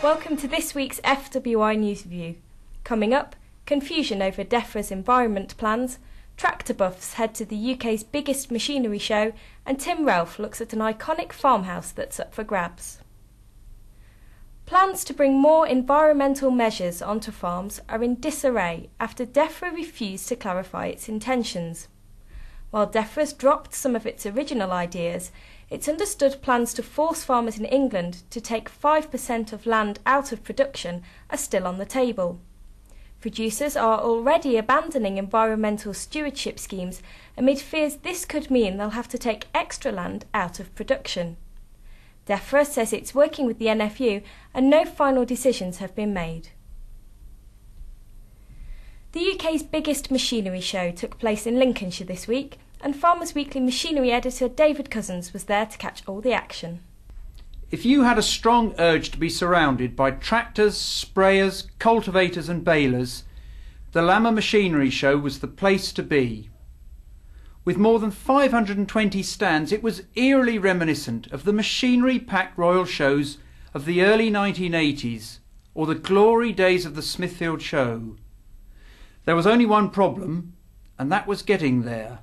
Welcome to this week's FWI News Review. Coming up, confusion over DEFRA's environment plans, tractor buffs head to the UK's biggest machinery show, and Tim Ralph looks at an iconic farmhouse that's up for grabs. Plans to bring more environmental measures onto farms are in disarray after DEFRA refused to clarify its intentions. While DEFRA's dropped some of its original ideas, it's understood plans to force farmers in England to take 5% of land out of production are still on the table. Producers are already abandoning environmental stewardship schemes amid fears this could mean they'll have to take extra land out of production. DEFRA says it's working with the NFU and no final decisions have been made. The UK's biggest machinery show took place in Lincolnshire this week, and Farmers Weekly machinery editor David Cousins was there to catch all the action. If you had a strong urge to be surrounded by tractors, sprayers, cultivators, and balers, the LAMMA Machinery Show was the place to be. With more than 520 stands, it was eerily reminiscent of the machinery packed royal shows of the early 1980s or the glory days of the Smithfield Show. There was only one problem, and that was getting there.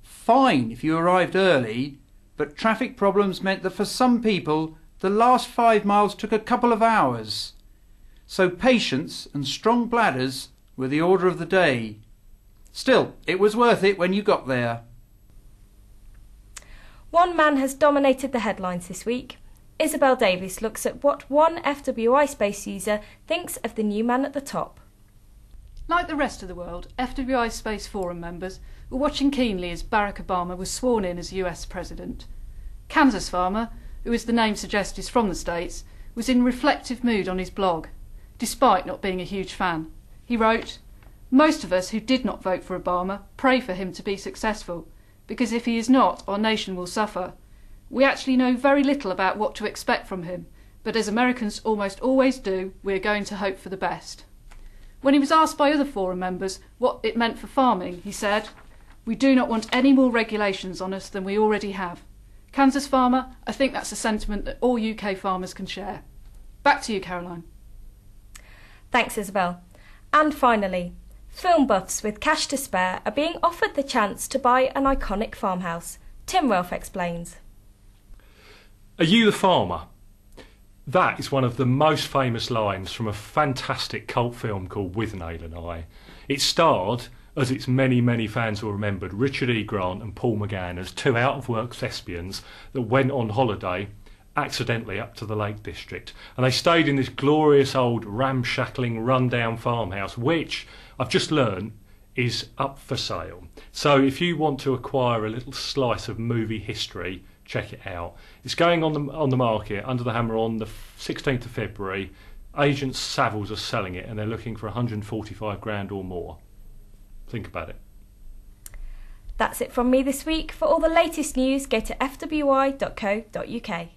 Fine if you arrived early, but traffic problems meant that for some people the last five miles took a couple of hours. So patience and strong bladders were the order of the day. Still, it was worth it when you got there. One man has dominated the headlines this week. Isabel Davies looks at what one FWI space user thinks of the new man at the top. Like the rest of the world, FWI Space Forum members were watching keenly as Barack Obama was sworn in as US President. Kansas Farmer, who as the name suggests is from the States, was in reflective mood on his blog, despite not being a huge fan. He wrote, Most of us who did not vote for Obama pray for him to be successful, because if he is not, our nation will suffer. We actually know very little about what to expect from him, but as Americans almost always do, we are going to hope for the best. When he was asked by other forum members what it meant for farming, he said, we do not want any more regulations on us than we already have. Kansas farmer, I think that's a sentiment that all UK farmers can share. Back to you, Caroline. Thanks, Isabel. And finally, film buffs with cash to spare are being offered the chance to buy an iconic farmhouse. Tim Ralph explains. Are you the farmer? That is one of the most famous lines from a fantastic cult film called With Withnail and I. It starred as its many, many fans will remember, Richard E. Grant and Paul McGann as two out of work thespians that went on holiday accidentally up to the Lake District. And they stayed in this glorious old ramshackling rundown farmhouse, which I've just learned is up for sale. So if you want to acquire a little slice of movie history, check it out. It's going on the on the market under the hammer on the 16th of February. Agents Savills are selling it and they're looking for 145 grand or more. Think about it. That's it from me this week. For all the latest news, go to fwi.co.uk.